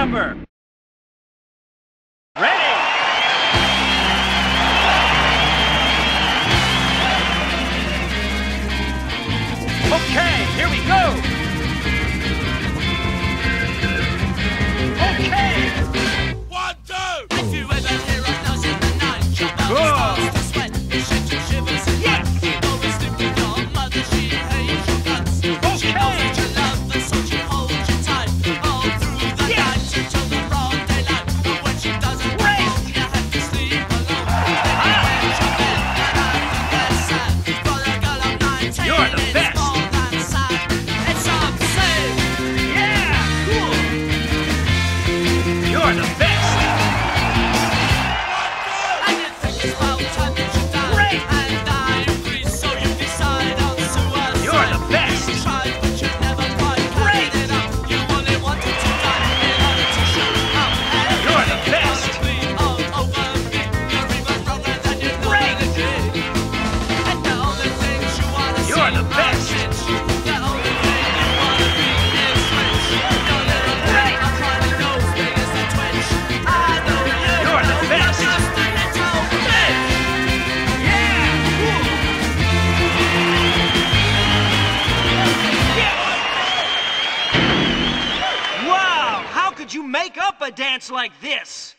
number. Ready. Okay, here we go. would you make up a dance like this?